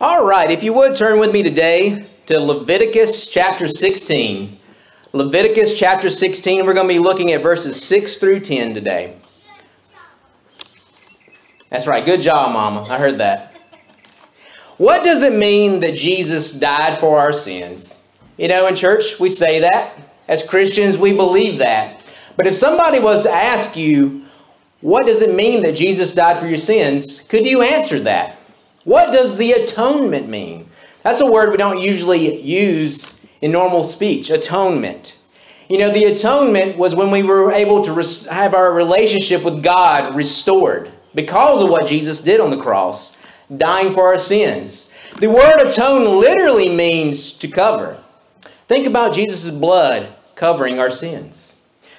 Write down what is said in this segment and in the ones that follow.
All right, if you would turn with me today to Leviticus chapter 16. Leviticus chapter 16, we're going to be looking at verses 6 through 10 today. That's right, good job, Mama. I heard that. What does it mean that Jesus died for our sins? You know, in church, we say that. As Christians, we believe that. But if somebody was to ask you, what does it mean that Jesus died for your sins? Could you answer that? What does the atonement mean? That's a word we don't usually use in normal speech, atonement. You know, the atonement was when we were able to have our relationship with God restored because of what Jesus did on the cross, dying for our sins. The word atone literally means to cover. Think about Jesus' blood covering our sins.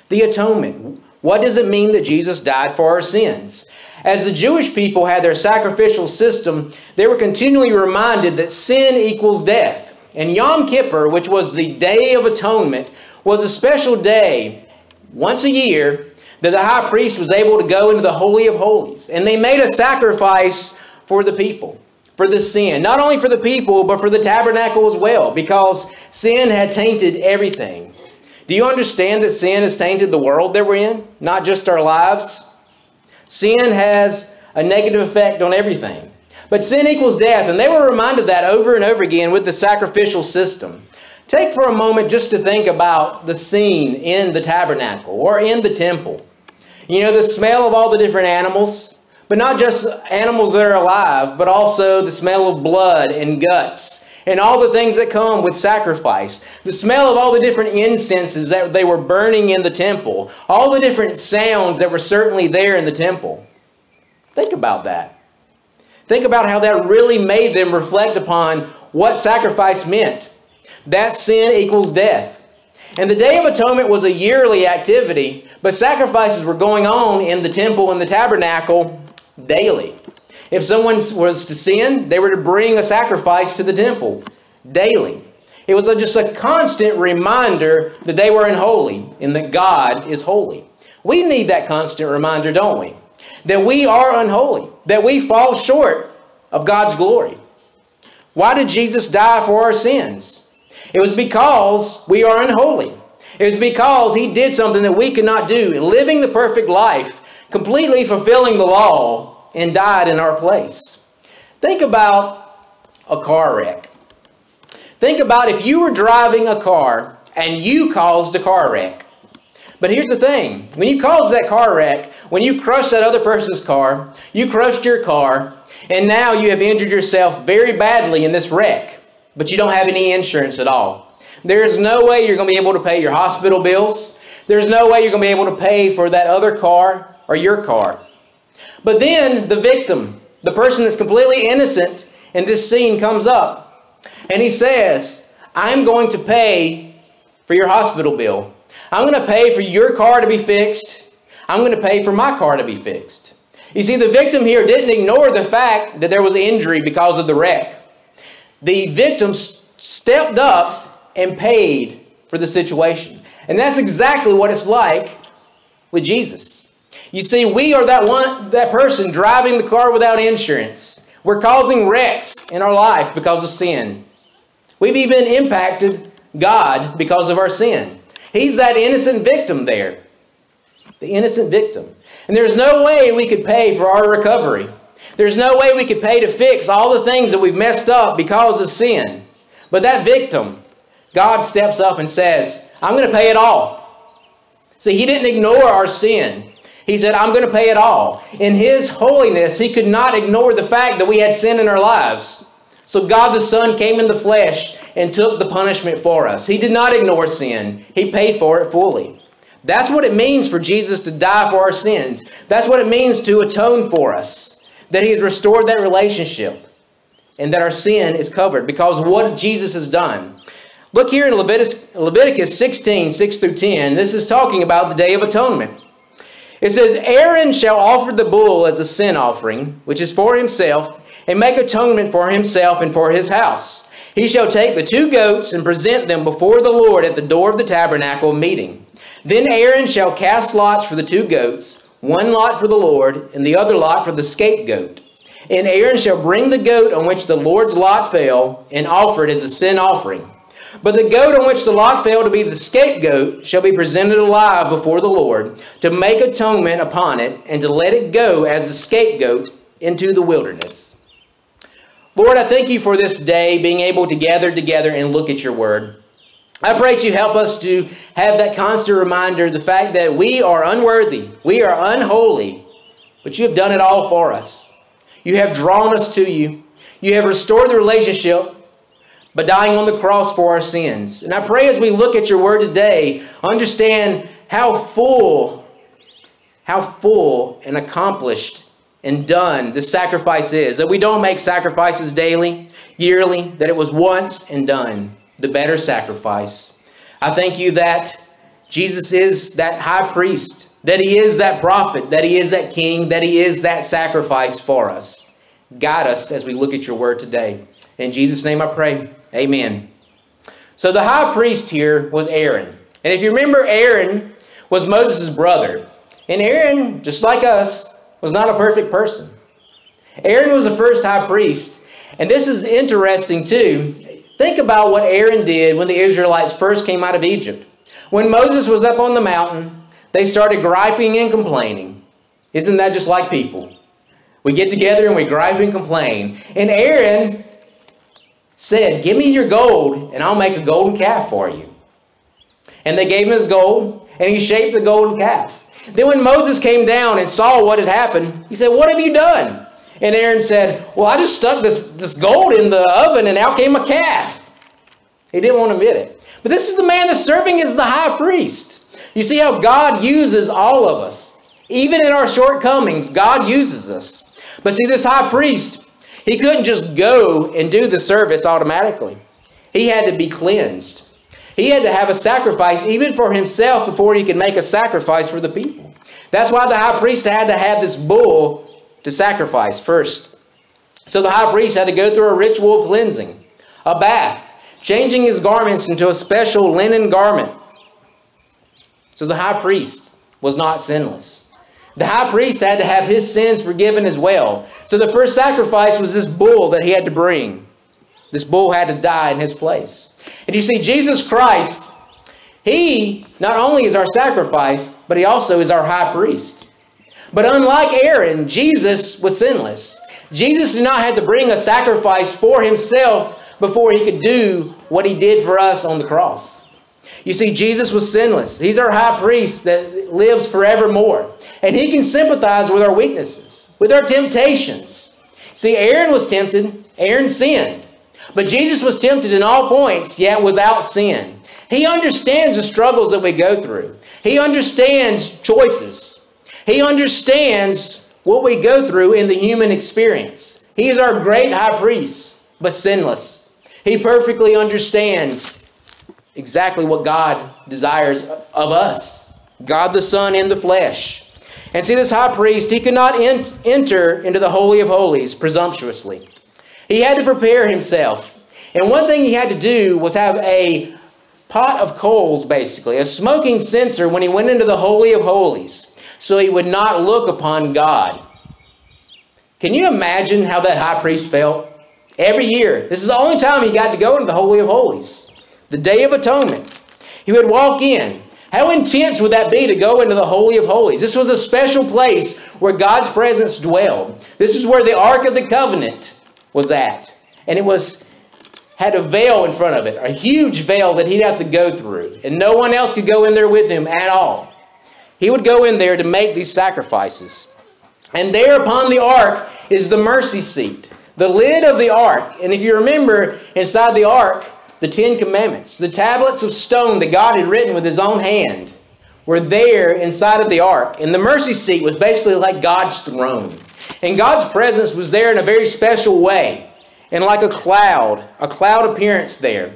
The atonement. What does it mean that Jesus died for our sins? As the Jewish people had their sacrificial system, they were continually reminded that sin equals death. And Yom Kippur, which was the Day of Atonement, was a special day once a year that the high priest was able to go into the Holy of Holies. And they made a sacrifice for the people, for the sin. Not only for the people, but for the tabernacle as well, because sin had tainted everything. Do you understand that sin has tainted the world that we're in? Not just our lives? Sin has a negative effect on everything. But sin equals death, and they were reminded that over and over again with the sacrificial system. Take for a moment just to think about the scene in the tabernacle or in the temple. You know, the smell of all the different animals, but not just animals that are alive, but also the smell of blood and guts and all the things that come with sacrifice. The smell of all the different incenses that they were burning in the temple. All the different sounds that were certainly there in the temple. Think about that. Think about how that really made them reflect upon what sacrifice meant. That sin equals death. And the Day of Atonement was a yearly activity, but sacrifices were going on in the temple and the tabernacle daily. If someone was to sin, they were to bring a sacrifice to the temple daily. It was just a constant reminder that they were unholy and that God is holy. We need that constant reminder, don't we? That we are unholy, that we fall short of God's glory. Why did Jesus die for our sins? It was because we are unholy. It was because he did something that we could not do, living the perfect life, completely fulfilling the law, and died in our place. Think about a car wreck. Think about if you were driving a car and you caused a car wreck. But here's the thing when you caused that car wreck, when you crushed that other person's car, you crushed your car, and now you have injured yourself very badly in this wreck, but you don't have any insurance at all. There's no way you're going to be able to pay your hospital bills. There's no way you're going to be able to pay for that other car or your car. But then the victim, the person that's completely innocent in this scene comes up and he says, I'm going to pay for your hospital bill. I'm going to pay for your car to be fixed. I'm going to pay for my car to be fixed. You see, the victim here didn't ignore the fact that there was injury because of the wreck. The victim stepped up and paid for the situation. And that's exactly what it's like with Jesus. You see, we are that one that person driving the car without insurance. We're causing wrecks in our life because of sin. We've even impacted God because of our sin. He's that innocent victim there. The innocent victim. And there's no way we could pay for our recovery. There's no way we could pay to fix all the things that we've messed up because of sin. But that victim, God steps up and says, I'm going to pay it all. See, He didn't ignore our sin. He said, I'm going to pay it all. In His holiness, He could not ignore the fact that we had sin in our lives. So God the Son came in the flesh and took the punishment for us. He did not ignore sin. He paid for it fully. That's what it means for Jesus to die for our sins. That's what it means to atone for us. That He has restored that relationship and that our sin is covered because what Jesus has done. Look here in Leviticus, Leviticus 16, 6 through 10. This is talking about the Day of Atonement. It says, Aaron shall offer the bull as a sin offering, which is for himself, and make atonement for himself and for his house. He shall take the two goats and present them before the Lord at the door of the tabernacle meeting. Then Aaron shall cast lots for the two goats, one lot for the Lord, and the other lot for the scapegoat. And Aaron shall bring the goat on which the Lord's lot fell and offer it as a sin offering. But the goat on which the lot fell to be the scapegoat shall be presented alive before the Lord to make atonement upon it and to let it go as the scapegoat into the wilderness. Lord, I thank you for this day being able to gather together and look at your word. I pray that you help us to have that constant reminder the fact that we are unworthy, we are unholy, but you have done it all for us. You have drawn us to you. You have restored the relationship by dying on the cross for our sins. And I pray as we look at your word today, understand how full, how full and accomplished and done the sacrifice is. That we don't make sacrifices daily, yearly, that it was once and done, the better sacrifice. I thank you that Jesus is that high priest, that he is that prophet, that he is that king, that he is that sacrifice for us. Guide us as we look at your word today. In Jesus' name I pray. Amen. So the high priest here was Aaron. And if you remember, Aaron was Moses' brother. And Aaron, just like us, was not a perfect person. Aaron was the first high priest. And this is interesting too. Think about what Aaron did when the Israelites first came out of Egypt. When Moses was up on the mountain, they started griping and complaining. Isn't that just like people? We get together and we gripe and complain. And Aaron said, Give me your gold, and I'll make a golden calf for you. And they gave him his gold, and he shaped the golden calf. Then when Moses came down and saw what had happened, he said, What have you done? And Aaron said, Well, I just stuck this, this gold in the oven, and out came a calf. He didn't want to admit it. But this is the man that's serving as the high priest. You see how God uses all of us. Even in our shortcomings, God uses us. But see, this high priest, he couldn't just go and do the service automatically. He had to be cleansed. He had to have a sacrifice even for himself before he could make a sacrifice for the people. That's why the high priest had to have this bull to sacrifice first. So the high priest had to go through a ritual of cleansing, a bath, changing his garments into a special linen garment. So the high priest was not sinless. The high priest had to have his sins forgiven as well. So the first sacrifice was this bull that he had to bring. This bull had to die in his place. And you see, Jesus Christ, he not only is our sacrifice, but he also is our high priest. But unlike Aaron, Jesus was sinless. Jesus did not have to bring a sacrifice for himself before he could do what he did for us on the cross. You see, Jesus was sinless. He's our high priest that lives forevermore. And he can sympathize with our weaknesses, with our temptations. See, Aaron was tempted, Aaron sinned. But Jesus was tempted in all points, yet without sin. He understands the struggles that we go through. He understands choices. He understands what we go through in the human experience. He is our great high priest, but sinless. He perfectly understands exactly what God desires of us God the Son in the flesh. And see, this high priest, he could not in, enter into the Holy of Holies presumptuously. He had to prepare himself. And one thing he had to do was have a pot of coals, basically, a smoking censer when he went into the Holy of Holies, so he would not look upon God. Can you imagine how that high priest felt? Every year, this is the only time he got to go into the Holy of Holies, the Day of Atonement. He would walk in, how intense would that be to go into the Holy of Holies? This was a special place where God's presence dwelled. This is where the Ark of the Covenant was at. And it was had a veil in front of it, a huge veil that he'd have to go through. And no one else could go in there with him at all. He would go in there to make these sacrifices. And there upon the ark is the mercy seat, the lid of the ark. And if you remember, inside the ark the Ten Commandments, the tablets of stone that God had written with his own hand, were there inside of the ark. And the mercy seat was basically like God's throne. And God's presence was there in a very special way, and like a cloud, a cloud appearance there.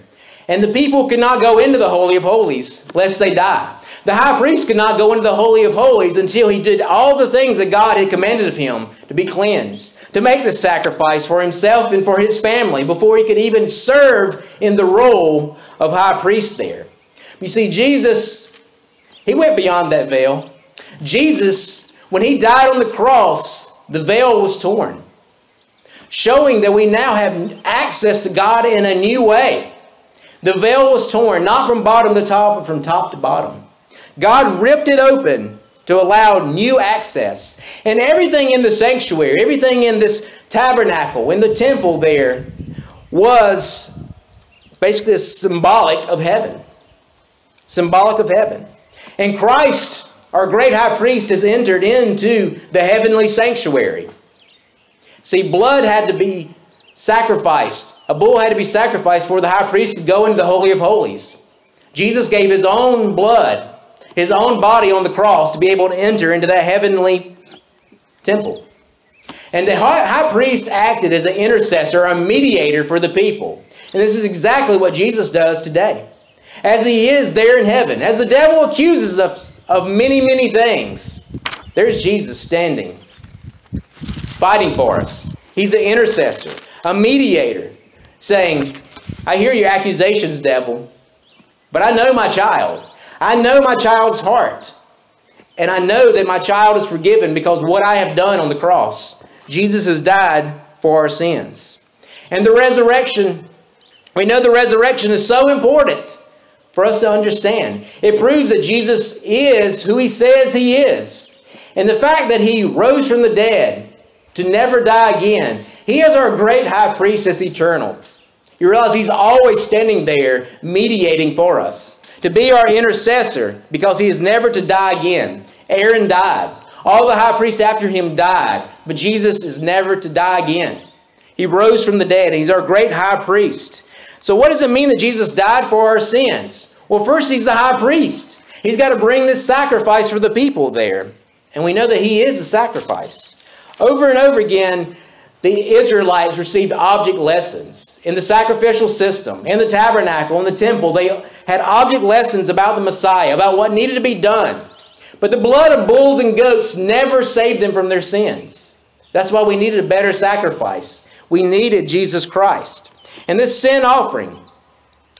And the people could not go into the Holy of Holies lest they die. The high priest could not go into the Holy of Holies until he did all the things that God had commanded of him to be cleansed to make the sacrifice for himself and for his family before he could even serve in the role of high priest there. You see, Jesus, he went beyond that veil. Jesus, when he died on the cross, the veil was torn. showing that we now have access to God in a new way. The veil was torn, not from bottom to top, but from top to bottom. God ripped it open to allow new access. And everything in the sanctuary, everything in this tabernacle, in the temple there, was basically symbolic of heaven. Symbolic of heaven. And Christ, our great high priest, has entered into the heavenly sanctuary. See, blood had to be sacrificed. A bull had to be sacrificed for the high priest to go into the Holy of Holies. Jesus gave his own blood his own body on the cross to be able to enter into that heavenly temple. And the high priest acted as an intercessor, a mediator for the people. And this is exactly what Jesus does today. As he is there in heaven, as the devil accuses us of many, many things, there's Jesus standing, fighting for us. He's an intercessor, a mediator, saying, I hear your accusations, devil, but I know my child. I know my child's heart. And I know that my child is forgiven because what I have done on the cross. Jesus has died for our sins. And the resurrection, we know the resurrection is so important for us to understand. It proves that Jesus is who he says he is. And the fact that he rose from the dead to never die again, he is our great high priest that's eternal. You realize he's always standing there mediating for us to be our intercessor because he is never to die again. Aaron died. All the high priests after him died, but Jesus is never to die again. He rose from the dead. and He's our great high priest. So what does it mean that Jesus died for our sins? Well, first, he's the high priest. He's got to bring this sacrifice for the people there. And we know that he is a sacrifice. Over and over again, the Israelites received object lessons in the sacrificial system, in the tabernacle, in the temple. They had object lessons about the Messiah, about what needed to be done. But the blood of bulls and goats never saved them from their sins. That's why we needed a better sacrifice. We needed Jesus Christ. And this sin offering,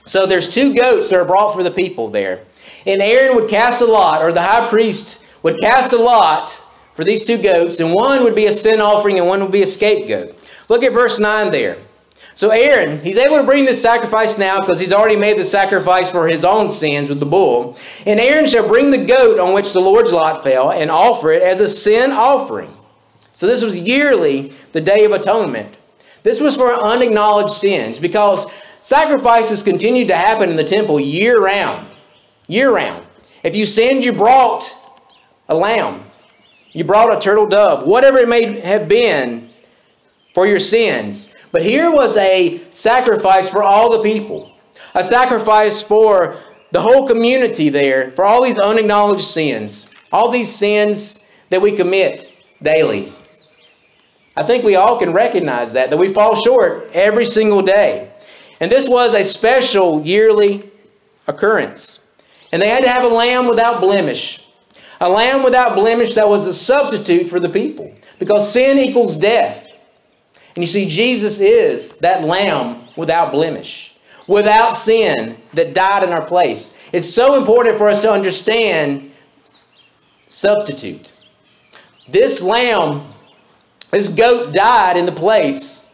so there's two goats that are brought for the people there. And Aaron would cast a lot, or the high priest would cast a lot for these two goats, and one would be a sin offering and one would be a scapegoat. Look at verse 9 there. So Aaron, he's able to bring this sacrifice now because he's already made the sacrifice for his own sins with the bull. And Aaron shall bring the goat on which the Lord's lot fell and offer it as a sin offering. So this was yearly the Day of Atonement. This was for unacknowledged sins because sacrifices continued to happen in the temple year round. Year round. If you sinned, you brought a lamb. You brought a turtle dove, whatever it may have been for your sins. But here was a sacrifice for all the people, a sacrifice for the whole community there, for all these unacknowledged sins, all these sins that we commit daily. I think we all can recognize that, that we fall short every single day. And this was a special yearly occurrence. And they had to have a lamb without blemish a lamb without blemish that was a substitute for the people. Because sin equals death. And you see, Jesus is that lamb without blemish, without sin that died in our place. It's so important for us to understand substitute. This lamb, this goat died in the place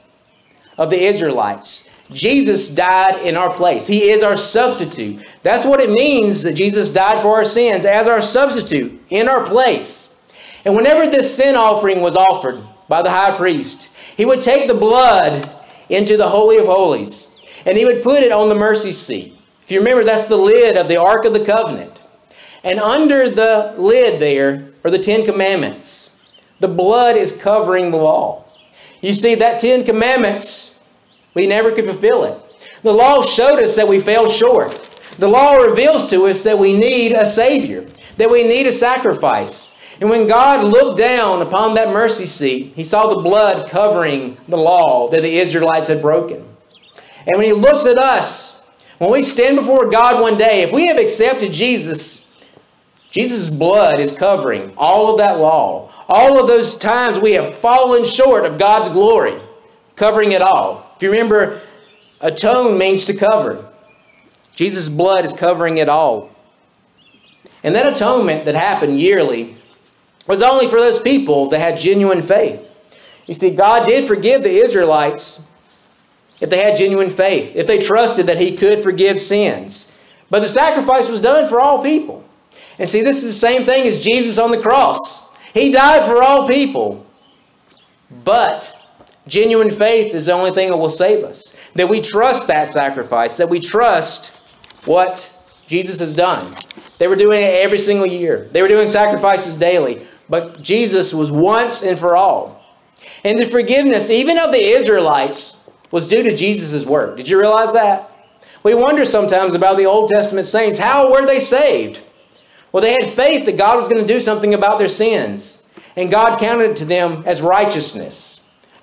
of the Israelites. Jesus died in our place. He is our substitute. That's what it means that Jesus died for our sins as our substitute in our place. And whenever this sin offering was offered by the high priest, he would take the blood into the Holy of Holies and he would put it on the mercy seat. If you remember, that's the lid of the Ark of the Covenant. And under the lid there are the Ten Commandments. The blood is covering the law. You see, that Ten Commandments, we never could fulfill it. The law showed us that we fell short. The law reveals to us that we need a Savior, that we need a sacrifice. And when God looked down upon that mercy seat, he saw the blood covering the law that the Israelites had broken. And when he looks at us, when we stand before God one day, if we have accepted Jesus, Jesus' blood is covering all of that law. All of those times we have fallen short of God's glory, covering it all. If you remember, atone means to cover. Jesus' blood is covering it all. And that atonement that happened yearly was only for those people that had genuine faith. You see, God did forgive the Israelites if they had genuine faith, if they trusted that He could forgive sins. But the sacrifice was done for all people. And see, this is the same thing as Jesus on the cross. He died for all people. But genuine faith is the only thing that will save us. That we trust that sacrifice, that we trust what Jesus has done. They were doing it every single year, they were doing sacrifices daily. But Jesus was once and for all. And the forgiveness, even of the Israelites, was due to Jesus' work. Did you realize that? We wonder sometimes about the Old Testament saints. How were they saved? Well, they had faith that God was going to do something about their sins. And God counted it to them as righteousness.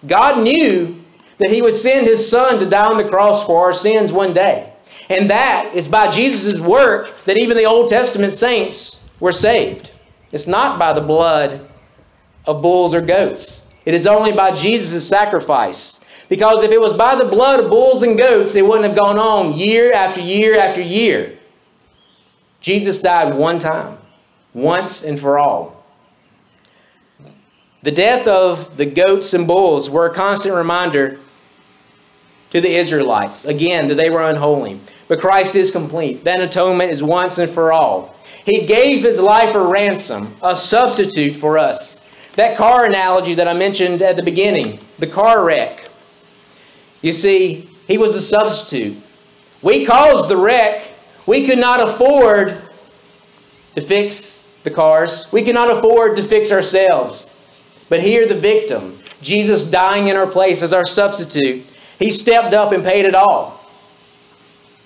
God knew that He would send His Son to die on the cross for our sins one day. And that is by Jesus' work that even the Old Testament saints were saved. It's not by the blood of bulls or goats. It is only by Jesus' sacrifice. Because if it was by the blood of bulls and goats, it wouldn't have gone on year after year after year. Jesus died one time, once and for all. The death of the goats and bulls were a constant reminder to the Israelites, again, that they were unholy. But Christ is complete. That atonement is once and for all. He gave his life a ransom, a substitute for us. That car analogy that I mentioned at the beginning, the car wreck. You see, he was a substitute. We caused the wreck. We could not afford to fix the cars. We could not afford to fix ourselves. But here, the victim, Jesus dying in our place as our substitute, he stepped up and paid it all.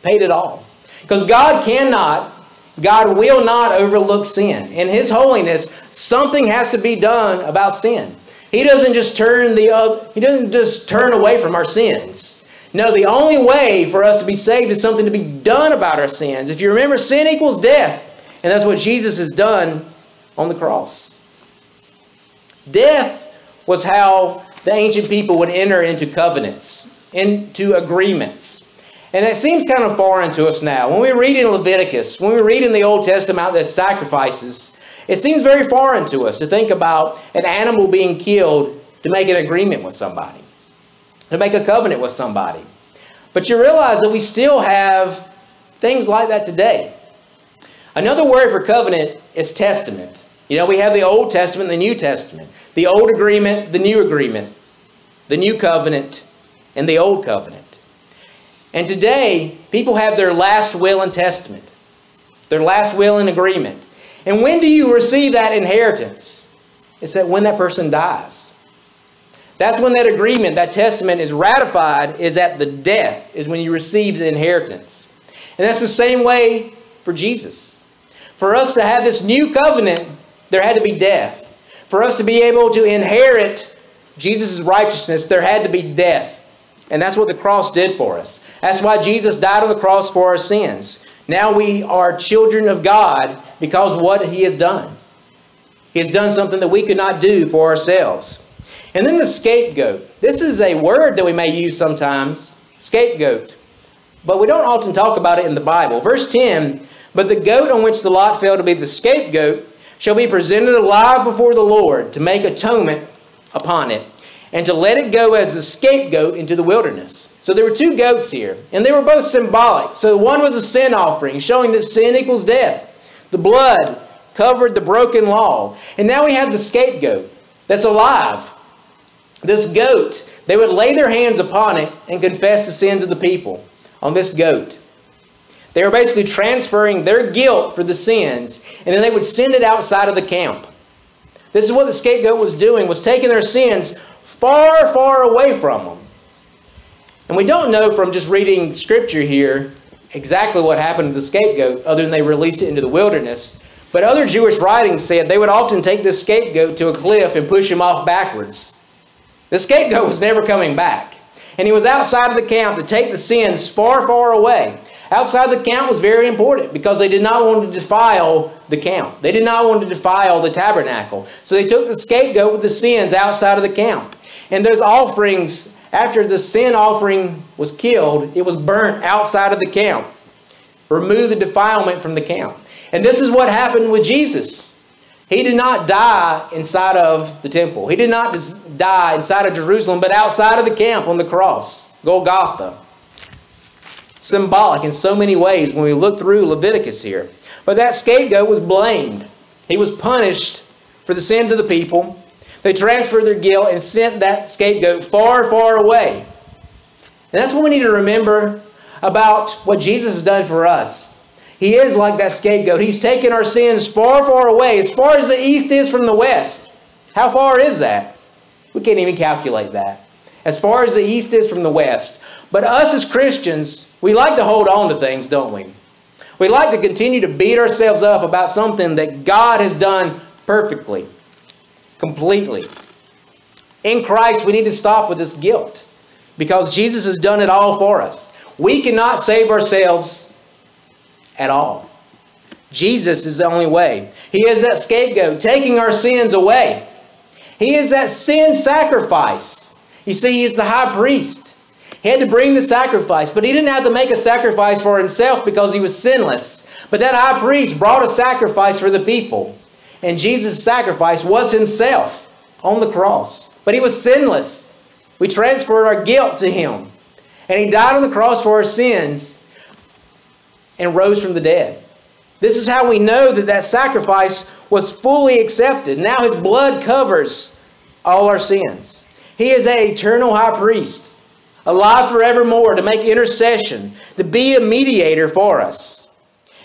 Paid it all. Because God cannot God will not overlook sin. In His holiness, something has to be done about sin. He doesn't just turn the uh, He doesn't just turn away from our sins. No, the only way for us to be saved is something to be done about our sins. If you remember, sin equals death, and that's what Jesus has done on the cross. Death was how the ancient people would enter into covenants, into agreements. And it seems kind of foreign to us now. When we read in Leviticus, when we read in the Old Testament about the sacrifices, it seems very foreign to us to think about an animal being killed to make an agreement with somebody, to make a covenant with somebody. But you realize that we still have things like that today. Another word for covenant is testament. You know, we have the Old Testament and the New Testament. The Old Agreement, the New Agreement, the New Covenant, and the Old Covenant. And today, people have their last will and testament, their last will and agreement. And when do you receive that inheritance? It's that when that person dies. That's when that agreement, that testament is ratified, is at the death, is when you receive the inheritance. And that's the same way for Jesus. For us to have this new covenant, there had to be death. For us to be able to inherit Jesus' righteousness, there had to be death. And that's what the cross did for us. That's why Jesus died on the cross for our sins. Now we are children of God because what he has done. He has done something that we could not do for ourselves. And then the scapegoat. This is a word that we may use sometimes, scapegoat. But we don't often talk about it in the Bible. Verse 10, But the goat on which the lot fell to be the scapegoat shall be presented alive before the Lord to make atonement upon it and to let it go as a scapegoat into the wilderness. So there were two goats here, and they were both symbolic. So one was a sin offering, showing that sin equals death. The blood covered the broken law. And now we have the scapegoat that's alive. This goat, they would lay their hands upon it and confess the sins of the people on this goat. They were basically transferring their guilt for the sins, and then they would send it outside of the camp. This is what the scapegoat was doing, was taking their sins, far, far away from them. And we don't know from just reading scripture here exactly what happened to the scapegoat, other than they released it into the wilderness. But other Jewish writings said they would often take this scapegoat to a cliff and push him off backwards. The scapegoat was never coming back. And he was outside of the camp to take the sins far, far away. Outside the camp was very important because they did not want to defile the camp. They did not want to defile the tabernacle. So they took the scapegoat with the sins outside of the camp. And those offerings, after the sin offering was killed, it was burnt outside of the camp. Remove the defilement from the camp. And this is what happened with Jesus. He did not die inside of the temple. He did not die inside of Jerusalem, but outside of the camp on the cross, Golgotha. Symbolic in so many ways when we look through Leviticus here. But that scapegoat was blamed. He was punished for the sins of the people. They transferred their guilt and sent that scapegoat far, far away. And that's what we need to remember about what Jesus has done for us. He is like that scapegoat. He's taken our sins far, far away, as far as the east is from the west. How far is that? We can't even calculate that. As far as the east is from the west. But us as Christians, we like to hold on to things, don't we? We like to continue to beat ourselves up about something that God has done perfectly, completely. In Christ, we need to stop with this guilt because Jesus has done it all for us. We cannot save ourselves at all. Jesus is the only way. He is that scapegoat, taking our sins away. He is that sin sacrifice. You see, He is the high priest. He had to bring the sacrifice, but he didn't have to make a sacrifice for himself because he was sinless. But that high priest brought a sacrifice for the people. And Jesus' sacrifice was himself on the cross. But he was sinless. We transferred our guilt to him. And he died on the cross for our sins and rose from the dead. This is how we know that that sacrifice was fully accepted. Now his blood covers all our sins. He is an eternal high priest, alive forevermore to make intercession, to be a mediator for us.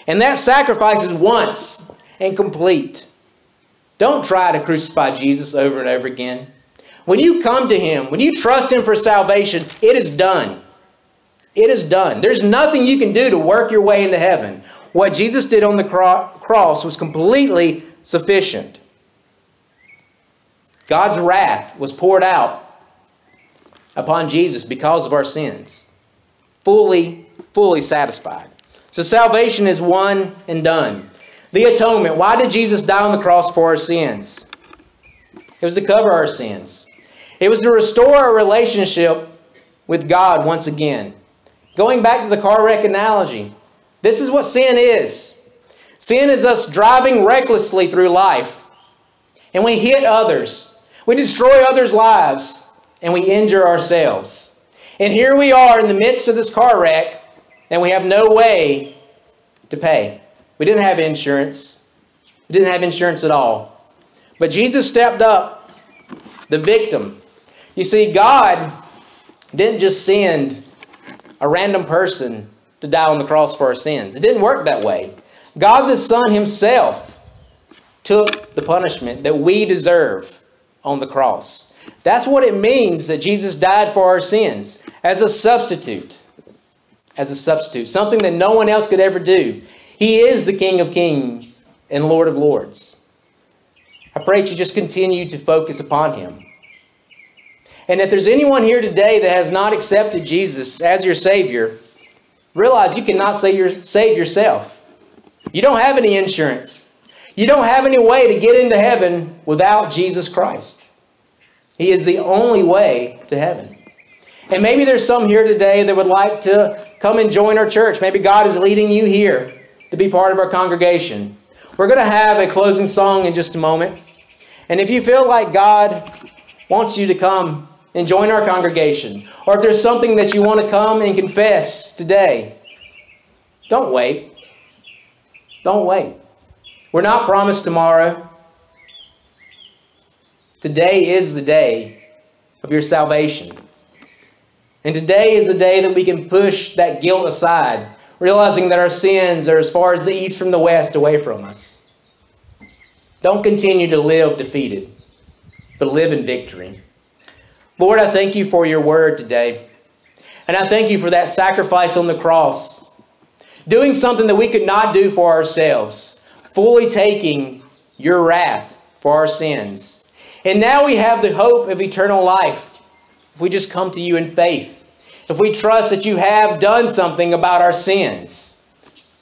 And that sacrifice is once and complete. Don't try to crucify Jesus over and over again. When you come to him, when you trust him for salvation, it is done. It is done. There's nothing you can do to work your way into heaven. What Jesus did on the cross was completely sufficient. God's wrath was poured out upon Jesus because of our sins. Fully, fully satisfied. So salvation is one and done. The atonement. Why did Jesus die on the cross for our sins? It was to cover our sins. It was to restore our relationship with God once again. Going back to the car wreck analogy, this is what sin is. Sin is us driving recklessly through life, and we hit others. We destroy others' lives, and we injure ourselves. And here we are in the midst of this car wreck, and we have no way to pay. We didn't have insurance. We didn't have insurance at all. But Jesus stepped up, the victim. You see, God didn't just send a random person to die on the cross for our sins. It didn't work that way. God the Son himself took the punishment that we deserve on the cross. That's what it means that Jesus died for our sins as a substitute. As a substitute. Something that no one else could ever do. He is the King of kings and Lord of lords. I pray that you just continue to focus upon him. And if there's anyone here today that has not accepted Jesus as your Savior, realize you cannot save yourself. You don't have any insurance. You don't have any way to get into heaven without Jesus Christ. He is the only way to heaven. And maybe there's some here today that would like to come and join our church. Maybe God is leading you here to be part of our congregation. We're going to have a closing song in just a moment. And if you feel like God wants you to come and join our congregation. Or if there's something that you want to come and confess today, don't wait. Don't wait. We're not promised tomorrow. Today is the day of your salvation. And today is the day that we can push that guilt aside, realizing that our sins are as far as the east from the west away from us. Don't continue to live defeated, but live in victory. Lord, I thank you for your word today. And I thank you for that sacrifice on the cross. Doing something that we could not do for ourselves. Fully taking your wrath for our sins. And now we have the hope of eternal life. If we just come to you in faith. If we trust that you have done something about our sins.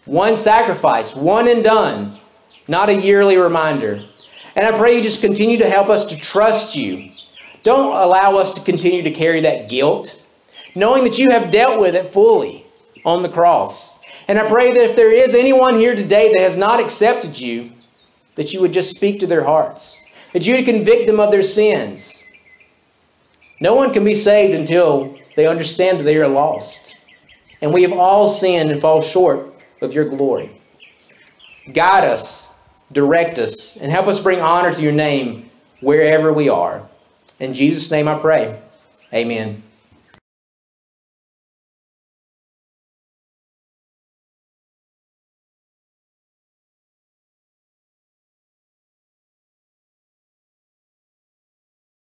One sacrifice, one and done. Not a yearly reminder. And I pray you just continue to help us to trust you don't allow us to continue to carry that guilt, knowing that you have dealt with it fully on the cross. And I pray that if there is anyone here today that has not accepted you that you would just speak to their hearts, that you would convict them of their sins. No one can be saved until they understand that they are lost. And we have all sinned and fall short of your glory. Guide us, direct us, and help us bring honor to your name wherever we are. In Jesus' name I pray. Amen.